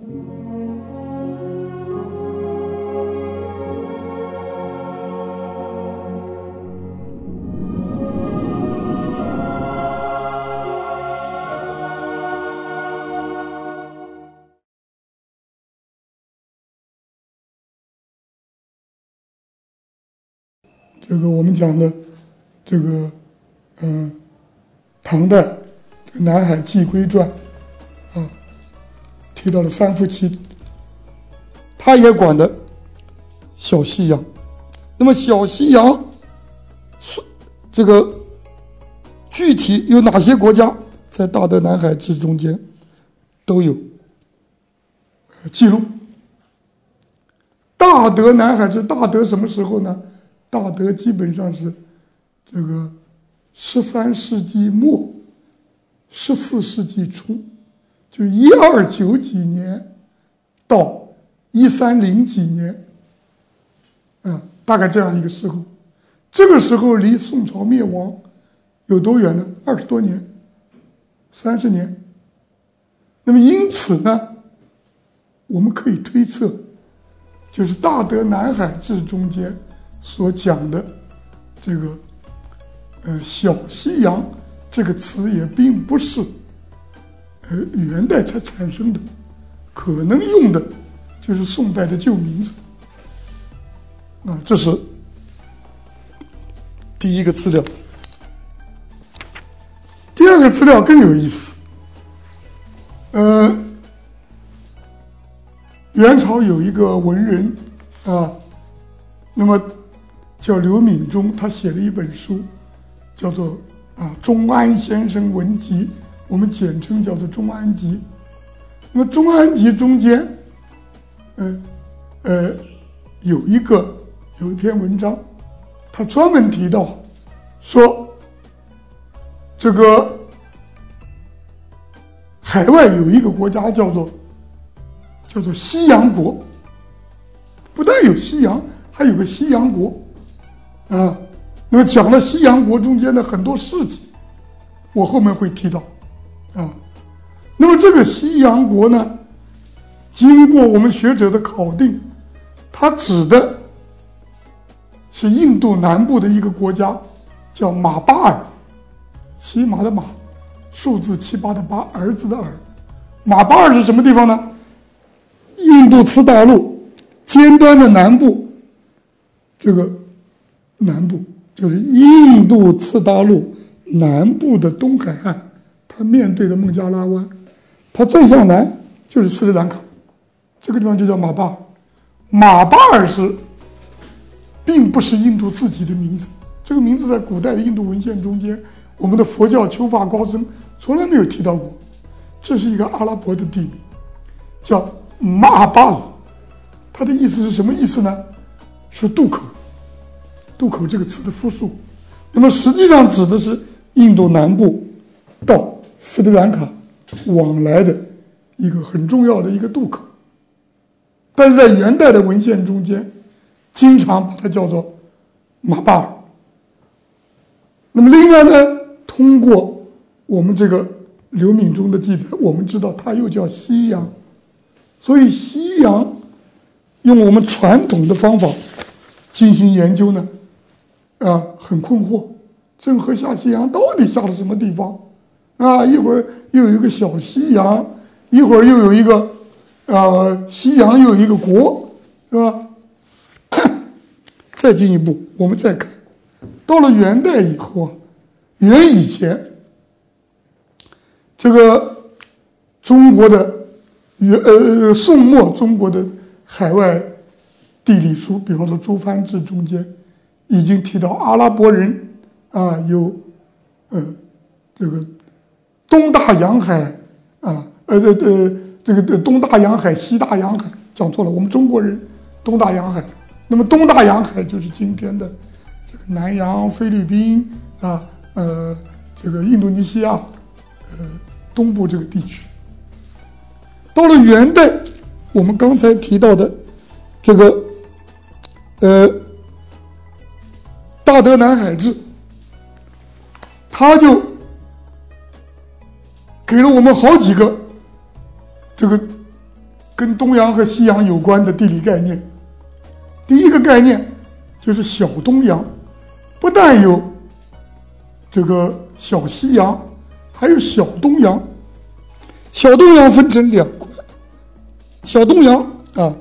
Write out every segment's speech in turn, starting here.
这个我们讲的这个，嗯，唐代《南海寄归传》，提到了三夫妻，他也管的小西洋。那么小西洋是这个具体有哪些国家在大德南海志中间都有记录？大德南海志，大德什么时候呢？大德基本上是这个十三世纪末、十四世纪初，就一二九几年到一三零几年，嗯，大概这样一个时候。这个时候离宋朝灭亡有多远呢？二十多年，三十年。那么因此呢，我们可以推测，就是《大德南海志》中间。所讲的这个“呃小西洋”这个词也并不是呃元代才产生的，可能用的就是宋代的旧名字啊。这是第一个资料。第二个资料更有意思，呃，元朝有一个文人啊，那么。叫刘敏中，他写了一本书，叫做《啊中安先生文集》，我们简称叫做《中安集》。那么《中安集》中间，呃，呃，有一个有一篇文章，他专门提到说，这个海外有一个国家叫做叫做西洋国，不但有西洋，还有个西洋国。啊，那么讲了西洋国中间的很多事情，我后面会提到，啊，那么这个西洋国呢，经过我们学者的考定，它指的是印度南部的一个国家，叫马巴尔，骑马的马，数字七八的八，儿子的儿，马巴尔是什么地方呢？印度次大陆尖端的南部，这个。南部就是印度次大陆南部的东海岸，它面对的孟加拉湾，它再向南就是斯里兰卡，这个地方就叫马巴尔。马巴尔是，并不是印度自己的名字，这个名字在古代的印度文献中间，我们的佛教求法高僧从来没有提到过，这是一个阿拉伯的地名，叫马巴尔，它的意思是什么意思呢？是渡口。渡口这个词的复数，那么实际上指的是印度南部到斯里兰卡往来的一个很重要的一个渡口，但是在元代的文献中间，经常把它叫做马巴尔。那么另外呢，通过我们这个刘敏中的记载，我们知道它又叫西洋，所以西洋用我们传统的方法进行研究呢。啊，很困惑，郑和下西洋到底下了什么地方？啊，一会儿又有一个小西洋，一会儿又有一个，啊，西洋又有一个国，是吧？再进一步，我们再看，到了元代以后啊，元以前，这个中国的元呃宋末中国的海外地理书，比方说《朱藩志》中间。已经提到阿拉伯人啊，有呃这个东大洋海啊，呃呃呃这个东大洋海、西大洋海讲错了，我们中国人东大洋海，那么东大洋海就是今天的这个南洋、菲律宾啊，呃这个印度尼西亚呃东部这个地区。到了元代，我们刚才提到的这个呃。大德南海志，他就给了我们好几个这个跟东洋和西洋有关的地理概念。第一个概念就是小东洋，不但有这个小西洋，还有小东洋。小东洋分成两块，小东洋啊，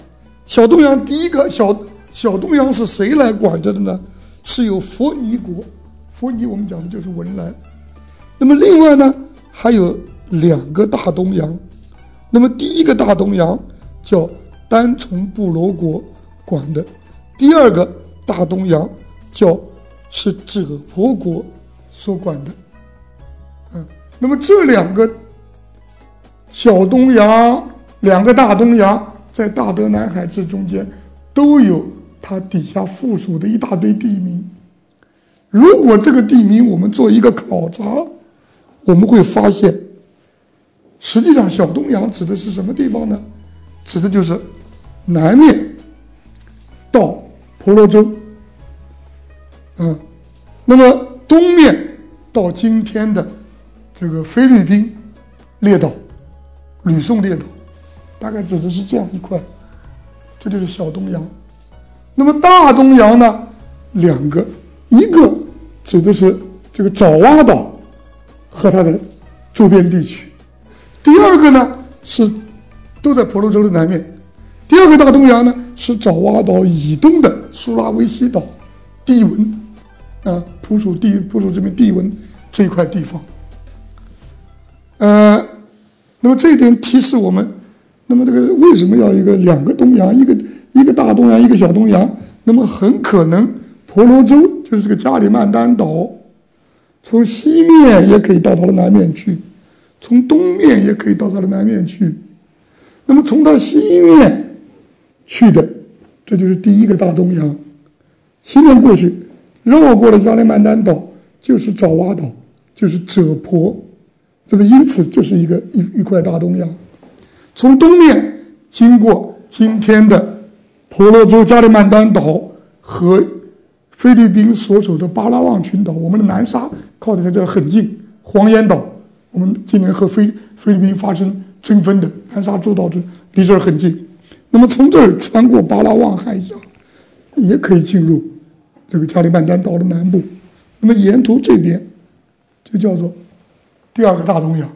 小东洋第一个小小东洋是谁来管着的呢？是由佛尼国，佛尼我们讲的就是文莱。那么另外呢，还有两个大东洋。那么第一个大东洋叫单从部落国管的，第二个大东洋叫是者婆国所管的。嗯，那么这两个小东洋、两个大东洋在大德南海这中间都有它底下附属的一大堆地名。如果这个地名我们做一个考察，我们会发现。实际上，小东洋指的是什么地方呢？指的就是南面到婆罗洲，嗯，那么东面到今天的这个菲律宾列岛、吕宋列岛，大概指的是这样一块，这就是小东洋。那么大东洋呢，两个，一个指的是这个爪哇岛和它的周边地区。第二个呢是都在婆罗洲的南面，第二个大东洋呢是爪哇岛以东的苏拉威西岛，地文啊，普属地普属这边地文这一块地方。呃，那么这一点提示我们，那么这个为什么要一个两个东洋，一个一个大东洋，一个小东洋？那么很可能婆罗洲就是这个加里曼丹岛，从西面也可以到它的南面去。从东面也可以到它的南面去，那么从它西面去的，这就是第一个大东洋。西面过去，绕过了加里曼丹岛，就是爪哇岛，就是者婆，那么因此就是一个一一块大东洋。从东面经过今天的婆罗洲加里曼丹岛和菲律宾所属的巴拉望群岛，我们的南沙靠的在这很近，黄岩岛。我们今年和菲菲律宾发生争分的南沙诸岛这离这儿很近，那么从这儿穿过巴拉望海峡，也可以进入这个加里曼丹岛的南部。那么沿途这边就叫做第二个大东亚，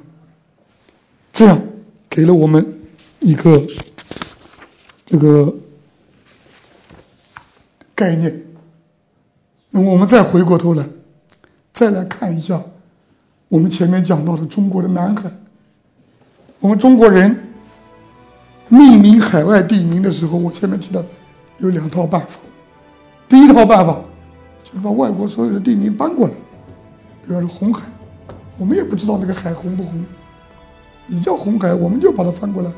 这样给了我们一个这个概念。那么我们再回过头来，再来看一下。我们前面讲到的中国的南海，我们中国人命名海外地名的时候，我前面提到有两套办法。第一套办法就是把外国所有的地名搬过来，比方说红海，我们也不知道那个海红不红，你叫红海，我们就把它翻过来，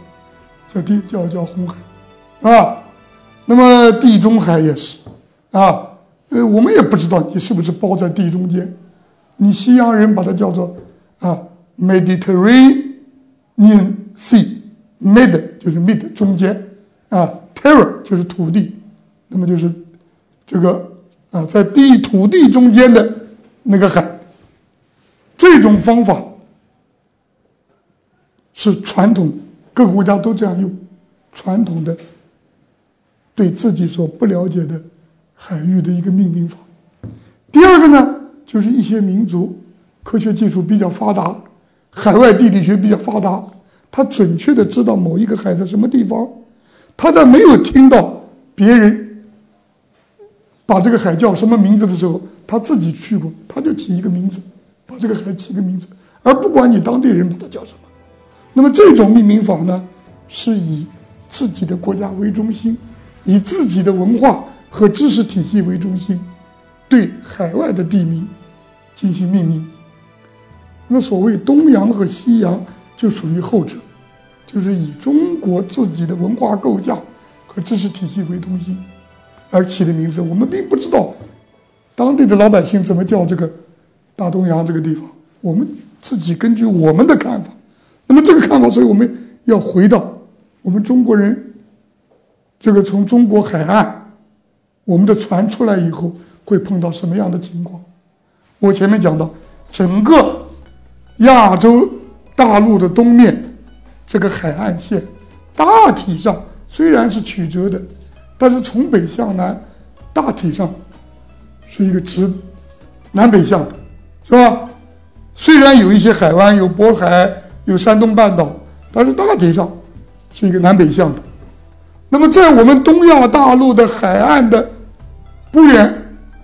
叫地叫叫红海，啊，那么地中海也是，啊，呃，我们也不知道你是不是包在地中间。你西洋人把它叫做啊，Mediterranean Sea，Med 就是 Mid 中间啊，Terra 就是土地，那么就是这个啊，在地土地中间的那个海。这种方法是传统，各个国家都这样用，传统的对自己所不了解的海域的一个命名法。第二个呢？就是一些民族科学技术比较发达，海外地理学比较发达，他准确的知道某一个海在什么地方。他在没有听到别人把这个海叫什么名字的时候，他自己去过，他就起一个名字，把这个海起个名字，而不管你当地人把它叫什么。那么这种命名法呢，是以自己的国家为中心，以自己的文化和知识体系为中心。对海外的地名进行命名，那所谓东洋和西洋就属于后者，就是以中国自己的文化构架和知识体系为中心而起的名字。我们并不知道当地的老百姓怎么叫这个大东洋这个地方，我们自己根据我们的看法。那么这个看法，所以我们要回到我们中国人这个从中国海岸我们的船出来以后。会碰到什么样的情况？我前面讲到，整个亚洲大陆的东面这个海岸线，大体上虽然是曲折的，但是从北向南，大体上是一个直南北向的，是吧？虽然有一些海湾，有渤海，有山东半岛，但是大体上是一个南北向的。那么，在我们东亚大陆的海岸的不远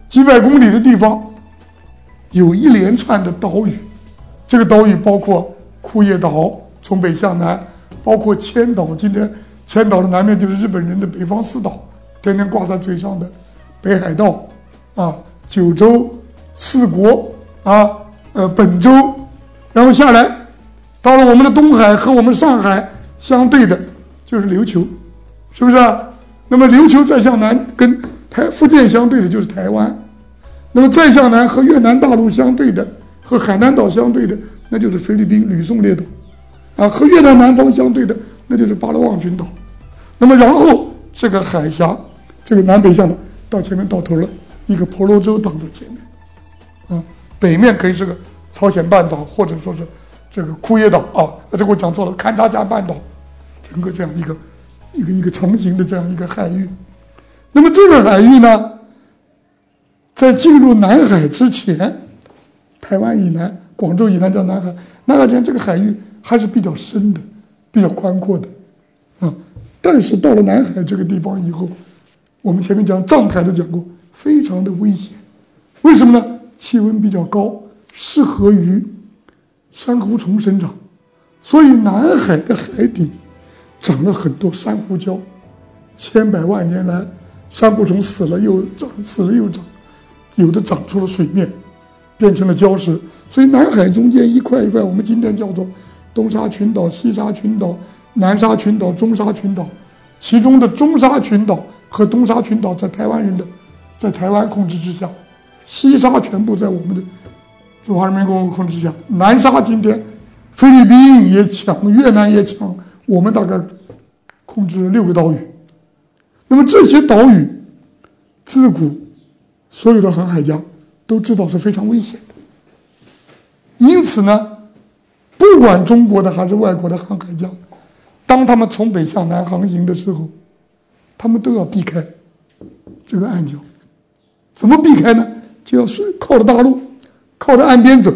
几百公里的地方，有一连串的岛屿。这个岛屿包括库页岛，从北向南；包括千岛，今天千岛的南面就是日本人的北方四岛，天天挂在嘴上的北海道，啊，九州、四国，啊，呃，本州，然后下来，到了我们的东海和我们上海相对的，就是琉球。是不是？那么琉球再向南，跟台福建相对的就是台湾；那么再向南和越南大陆相对的，和海南岛相对的，那就是菲律宾吕宋列岛；啊，和越南南方相对的，那就是巴勒望群岛。那么然后这个海峡，这个南北向的到前面到头了，一个婆罗洲挡在前面，啊，北面可以是个朝鲜半岛，或者说是这个库页岛啊，啊，这我讲错了，勘察加半岛，整个这样一个。一个一个成型的这样一个海域，那么这个海域呢，在进入南海之前，台湾以南、广州以南叫南海，南海前这个海域还是比较深的、比较宽阔的，啊，但是到了南海这个地方以后，我们前面讲藏海的讲过，非常的危险，为什么呢？气温比较高，适合于珊瑚虫生长，所以南海的海底。长了很多珊瑚礁，千百万年来，珊瑚虫死了又长，死了又长，有的长出了水面，变成了礁石。所以南海中间一块一块，我们今天叫做东沙群岛、西沙群岛、南沙群岛、中沙群岛。其中的中沙群岛和东沙群岛在台湾人的，在台湾控制之下，西沙全部在我们的中华人民共和国控制之下。南沙今天菲律宾也抢，越南也抢。我们大概控制了六个岛屿，那么这些岛屿自古所有的航海家都知道是非常危险的，因此呢，不管中国的还是外国的航海家，当他们从北向南航行的时候，他们都要避开这个暗礁。怎么避开呢？就要顺靠着大陆，靠着岸边走。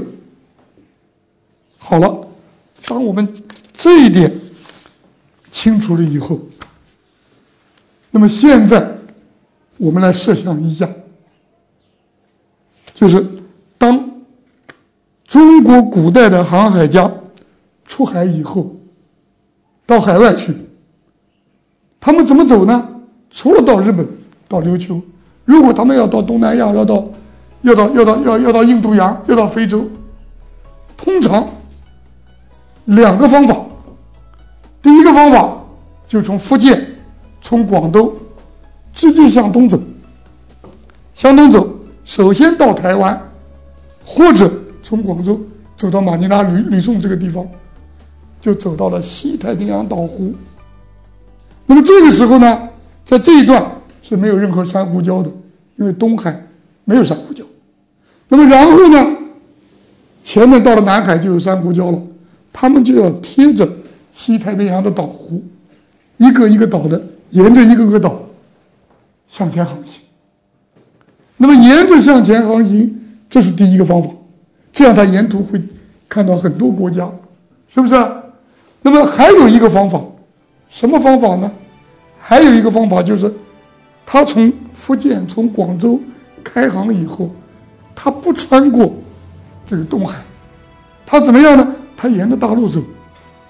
好了，当我们这一点。清楚了以后，那么现在我们来设想一下，就是当中国古代的航海家出海以后，到海外去，他们怎么走呢？除了到日本、到琉球，如果他们要到东南亚，要到要到要到要要到印度洋，要到非洲，通常两个方法。第一个方法就从福建、从广东直接向东走，向东走，首先到台湾，或者从广州走到马尼拉、吕吕宋这个地方，就走到了西太平洋岛湖。那么这个时候呢，在这一段是没有任何珊瑚礁的，因为东海没有珊瑚礁。那么然后呢，前面到了南海就有珊瑚礁了，他们就要贴着。西太平洋的岛湖，一个一个岛的沿着一个个岛向前航行。那么沿着向前航行，这是第一个方法。这样他沿途会看到很多国家，是不是？那么还有一个方法，什么方法呢？还有一个方法就是，他从福建、从广州开航以后，他不穿过这个东海，他怎么样呢？他沿着大陆走。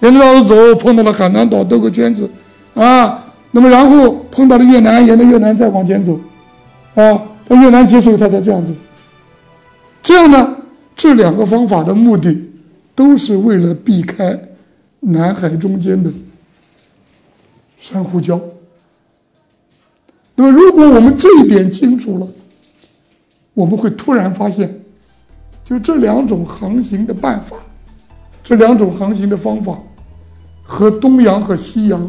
沿着大陆走，碰到了海南岛，兜个圈子，啊，那么然后碰到了越南，沿着越南再往前走，啊，到越南结束，他才这样子。这样呢，这两个方法的目的，都是为了避开南海中间的珊瑚礁。那么，如果我们这一点清楚了，我们会突然发现，就这两种航行的办法。这两种航行的方法和东洋和西洋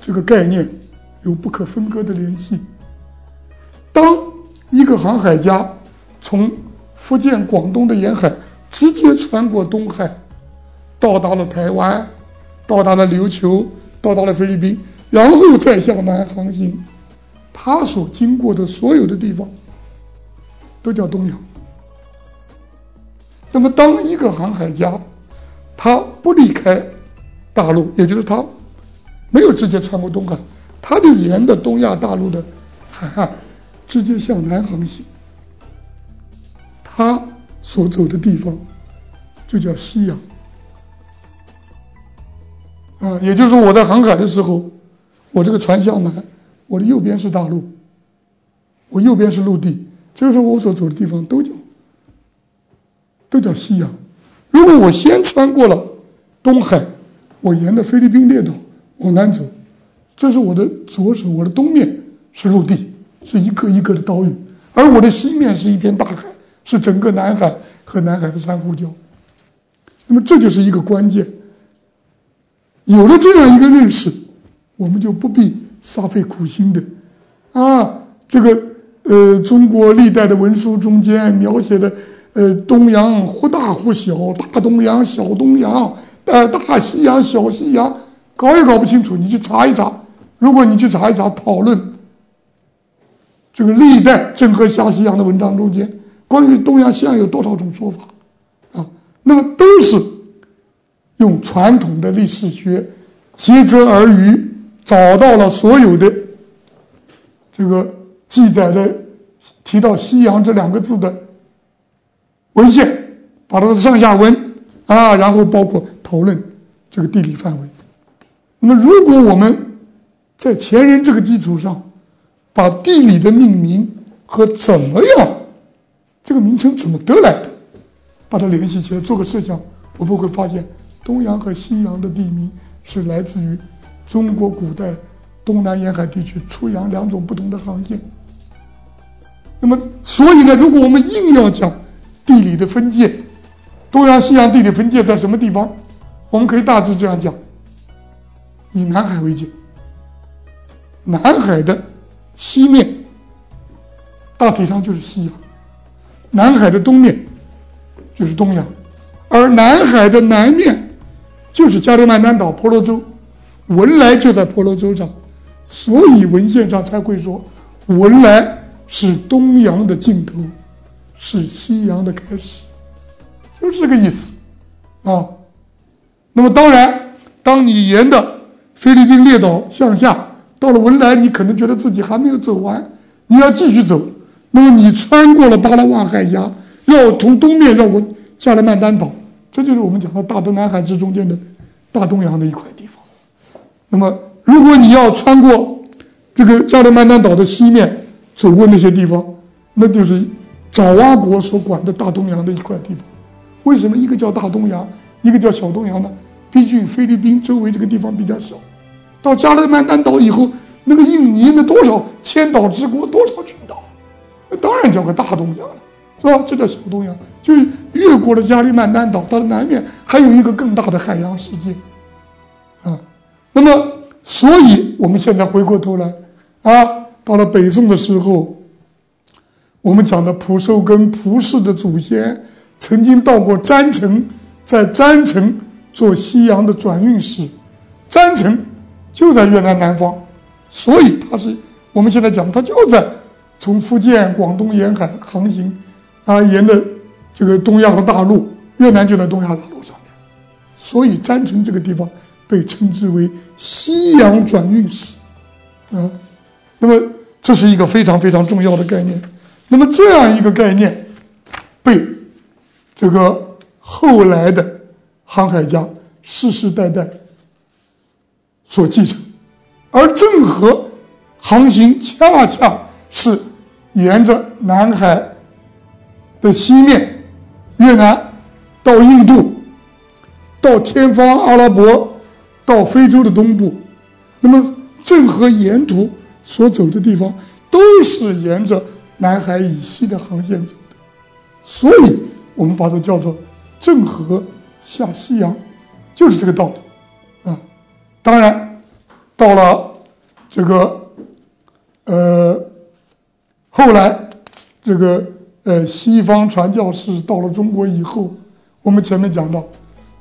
这个概念有不可分割的联系。当一个航海家从福建、广东的沿海直接穿过东海，到达了台湾，到达了琉球，到达了菲律宾，然后再向南航行，他所经过的所有的地方都叫东洋。那么，当一个航海家他不离开大陆，也就是他没有直接穿过东海，他就沿着东亚大陆的海岸直接向南航行，他所走的地方就叫西洋。啊，也就是说，我在航海的时候，我这个船向南，我的右边是大陆，我右边是陆地，就是我所走的地方都叫。都叫西洋。如果我先穿过了东海，我沿着菲律宾列岛往南走，这是我的左手，我的东面是陆地，是一个一个的岛屿，而我的西面是一片大海，是整个南海和南海的珊瑚礁。那么这就是一个关键。有了这样一个认识，我们就不必煞费苦心的啊，这个呃，中国历代的文书中间描写的。呃，东洋忽大忽小，大东洋、小东洋，呃，大西洋、小西洋，搞也搞不清楚。你去查一查，如果你去查一查讨论这个历代郑和下西洋的文章中间，关于东洋、西洋有多少种说法啊？那么都是用传统的历史学竭泽而渔，找到了所有的这个记载的提到西洋这两个字的。文献，把它的上下文啊，然后包括讨论这个地理范围。那么，如果我们在前人这个基础上，把地理的命名和怎么样这个名称怎么得来的，把它联系起来做个设想，我们会发现东洋和西洋的地名是来自于中国古代东南沿海地区出洋两种不同的航线。那么，所以呢，如果我们硬要讲，地理的分界，东洋、西洋地理分界在什么地方？我们可以大致这样讲：以南海为界，南海的西面大体上就是西洋，南海的东面就是东洋，而南海的南面就是加里曼丹岛、婆罗洲，文莱就在婆罗洲上，所以文献上才会说文莱是东洋的尽头。是西洋的开始，就是这个意思，啊。那么当然，当你沿着菲律宾列岛向下到了文莱，你可能觉得自己还没有走完，你要继续走。那么你穿过了巴拉望海峡，要从东面绕过加勒曼丹岛，这就是我们讲的大东南海之中间的大东洋的一块地方。那么如果你要穿过这个加勒曼丹岛的西面，走过那些地方，那就是。爪哇国所管的大东洋的一块地方，为什么一个叫大东洋，一个叫小东洋呢？毕竟菲律宾周围这个地方比较小，到加勒曼丹岛以后，那个印尼那多少千岛之国，多少群岛，那当然叫个大东洋了，是吧？这叫小东洋，就越过了加勒曼丹岛，到了南面还有一个更大的海洋世界，啊，那么，所以我们现在回过头来，啊，到了北宋的时候。我们讲的蒲寿跟蒲氏的祖先曾经到过詹城，在詹城做西洋的转运使，詹城就在越南南方，所以它是我们现在讲，它就在从福建、广东沿海航行，啊，沿着这个东亚的大陆，越南就在东亚大陆上面，所以詹城这个地方被称之为西洋转运使，啊，那么这是一个非常非常重要的概念。那么这样一个概念，被这个后来的航海家世世代代所继承，而郑和航行恰恰是沿着南海的西面，越南到印度，到天方阿拉伯，到非洲的东部，那么郑和沿途所走的地方都是沿着。南海以西的航线走的，所以我们把它叫做郑和下西洋，就是这个道理。当然，到了这个呃后来，这个呃西方传教士到了中国以后，我们前面讲到，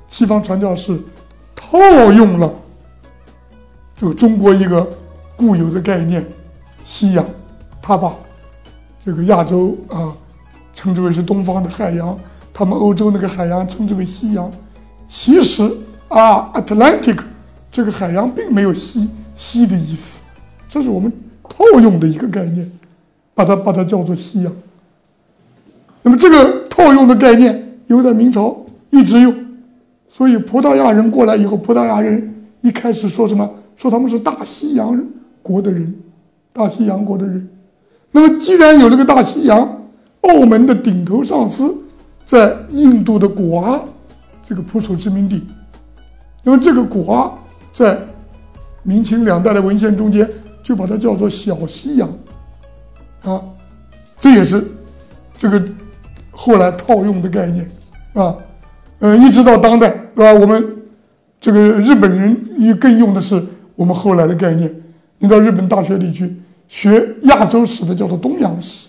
西方传教士套用了就中国一个固有的概念“西洋”，他把这个亚洲啊称之为是东方的海洋，他们欧洲那个海洋称之为西洋。其实啊，Atlantic 这个海洋并没有西西的意思，这是我们套用的一个概念，把它把它叫做西洋。那么这个套用的概念由在明朝一直用，所以葡萄牙人过来以后，葡萄牙人一开始说什么？说他们是大西洋国的人，大西洋国的人。那么既然有这个大西洋，澳门的顶头上司在印度的果阿这个葡属殖民地，那么这个果阿在明清两代的文献中间就把它叫做小西洋，啊，这也是这个后来套用的概念，啊，呃，一直到当代，对吧？我们这个日本人也更用的是。我们后来的概念，你到日本大学里去学亚洲史的叫做东洋史，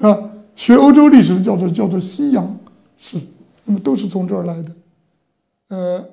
啊，学欧洲历史的叫做叫做西洋史，那么都是从这儿来的，呃。